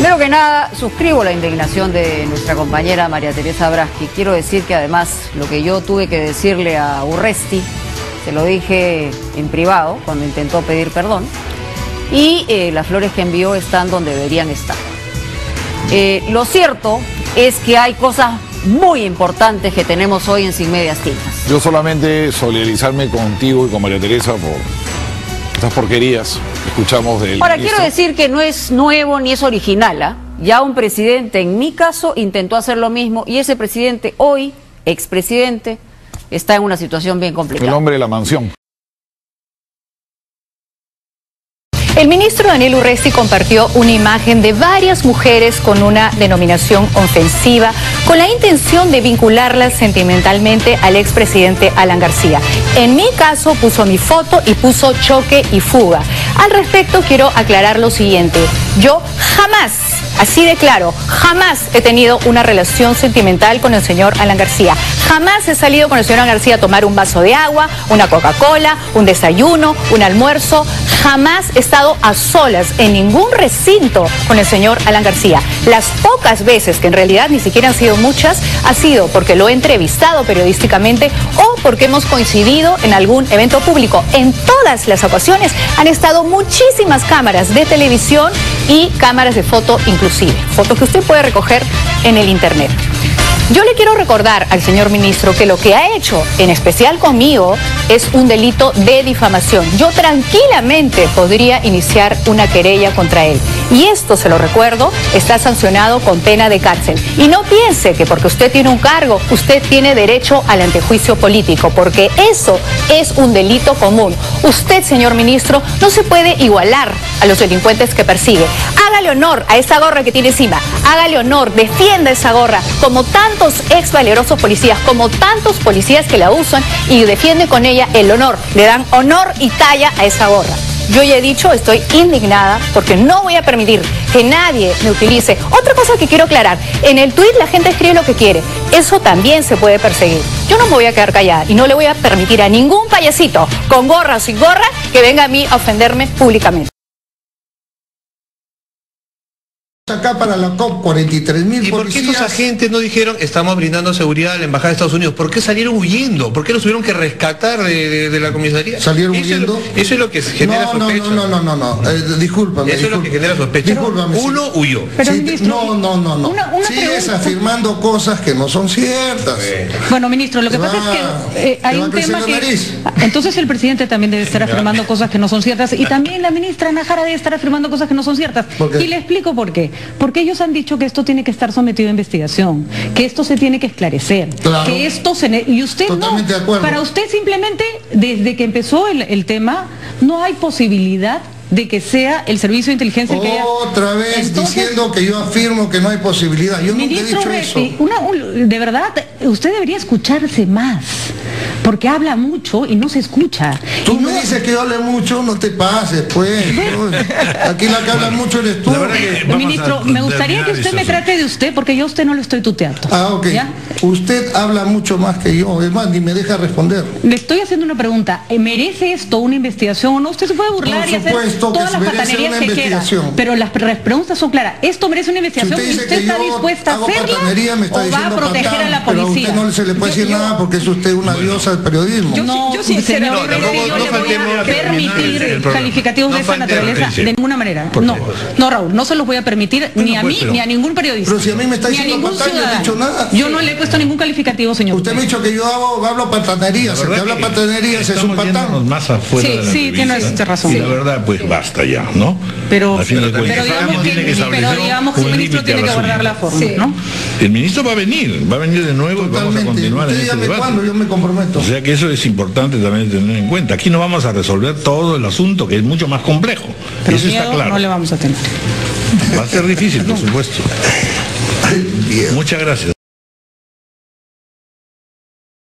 Primero que nada, suscribo la indignación de nuestra compañera María Teresa Braschi. Quiero decir que además lo que yo tuve que decirle a Urresti, se lo dije en privado cuando intentó pedir perdón, y eh, las flores que envió están donde deberían estar. Eh, lo cierto es que hay cosas muy importantes que tenemos hoy en Sin Medias Tintas. Yo solamente solidarizarme contigo y con María Teresa por estas porquerías que escuchamos del Ahora, ministro. quiero decir que no es nuevo ni es original. ¿ah? Ya un presidente, en mi caso, intentó hacer lo mismo y ese presidente hoy, expresidente, está en una situación bien El complicada. hombre de la mansión. El ministro Daniel Urresti compartió una imagen de varias mujeres con una denominación ofensiva con la intención de vincularlas sentimentalmente al expresidente Alan García. En mi caso puso mi foto y puso choque y fuga. Al respecto quiero aclarar lo siguiente. Yo jamás, así de claro, jamás he tenido una relación sentimental con el señor Alan García. Jamás he salido con el señor García a tomar un vaso de agua, una Coca-Cola, un desayuno, un almuerzo. Jamás he estado a solas en ningún recinto con el señor Alan García. Las pocas veces, que en realidad ni siquiera han sido muchas, ha sido porque lo he entrevistado periodísticamente o porque hemos coincidido en algún evento público. En todas las ocasiones han estado muchísimas cámaras de televisión y cámaras de foto inclusive, fotos que usted puede recoger en el internet. Yo le quiero recordar al señor ministro que lo que ha hecho, en especial conmigo, es un delito de difamación. Yo tranquilamente podría iniciar una querella contra él. Y esto, se lo recuerdo, está sancionado con pena de cárcel. Y no piense que porque usted tiene un cargo, usted tiene derecho al antejuicio político, porque eso es un delito común. Usted, señor ministro, no se puede igualar a los delincuentes que persigue. Hágale honor a esa gorra que tiene encima. Hágale honor, defienda esa gorra, como tantos ex valerosos policías, como tantos policías que la usan y defienden con ella el honor. Le dan honor y talla a esa gorra. Yo ya he dicho, estoy indignada porque no voy a permitir que nadie me utilice. Otra cosa que quiero aclarar, en el tuit la gente escribe lo que quiere. Eso también se puede perseguir. Yo no me voy a quedar callada y no le voy a permitir a ningún payasito, con gorra o sin gorra, que venga a mí a ofenderme públicamente. Acá para la COP 43 mil ¿Y por qué estos agentes no dijeron estamos brindando seguridad a la Embajada de Estados Unidos? ¿Por qué salieron huyendo? ¿Por qué los tuvieron que rescatar de, de- de la comisaría? ¿Salieron Eso es lo- huyendo? Eso es lo que genera no, no, sospecha. no, no, no, no, no. Eh, discúlpame. Eso es lo que genera sospecha. Discúlpame. sí. Uno huyó. Pero, Sí, ministro, no, no, no, no. una- una Sigues pregunta. afirmando cosas que no son ciertas. Bueno, ministro, lo que pasa es que eh, te hay un tema que... nariz. Ah, Entonces el presidente también debe estar afirmando cosas que no son ciertas y también la ministra Najara debe estar afirmando cosas que no son ciertas. Y le explico por qué. Porque ellos han dicho que esto tiene que estar sometido a investigación, que esto se tiene que esclarecer, Claro. que esto se... Y usted Totalmente no. de. Para usted simplemente, desde que empezó el, el tema, no hay posibilidad de que sea el servicio de inteligencia el que haya- Otra vez Entonces, diciendo que yo afirmo que no hay posibilidad. Yo nunca he dicho Reti, eso. una- un- de verdad, usted debería escucharse más, porque habla mucho y no se escucha. Tú me no- dices que yo hable mucho, no te pases, pues. Aquí la que habla mucho eres tú. Que Ministro, me gustaría que usted este me trate de usted, porque yo a usted no le estoy tuteando. Ah, ok. ¿Ya? Usted habla mucho más que yo, es más, ni me deja responder. Le estoy haciendo una pregunta. ¿eh, ¿Merece esto una investigación o no? Usted se puede burlar Por y hacer todas las patanerías que quiera. investigación. Pero las pre- preguntas son claras. ¿Esto merece una Si investigación usted dice usted que está yo dispuesta a hacerla patanería, me está o va a proteger patán, a la pero a policía? usted no se le puede Yo- decir yo- nada porque es usted una diosa del periodismo. Yo, no, yo sí, señor, no, no le voy a permitir el calificativos No de esa naturaleza de ninguna manera. No, no, Raúl, no se los voy a permitir ni a pues, mí ni a ningún periodista. Pero si a mí me está diciendo patán, yo no he dicho nada. Yo no le he puesto ningún calificativo, señor. Usted me ha dicho que yo hago, hablo patanerías, el que habla patanerías es un patán. más afuera Sí, de la sí, tiene razón. La verdad, pues basta ya, ¿no? Pero, Al pero cuentas, digamos que, tiene que pero establecer digamos que el un ministro límite tiene que guardar la forma, ¿no? El ministro va a venir, va a venir de nuevo y vamos a Totalmente. continuar en Usted este dígame debate. cuándo, yo me comprometo. O sea que eso es importante también tener en cuenta. Aquí no vamos a resolver todo el asunto, que es mucho más complejo. Pero eso está miedo claro. no le vamos a tener. Va a ser difícil, por supuesto. Muchas gracias.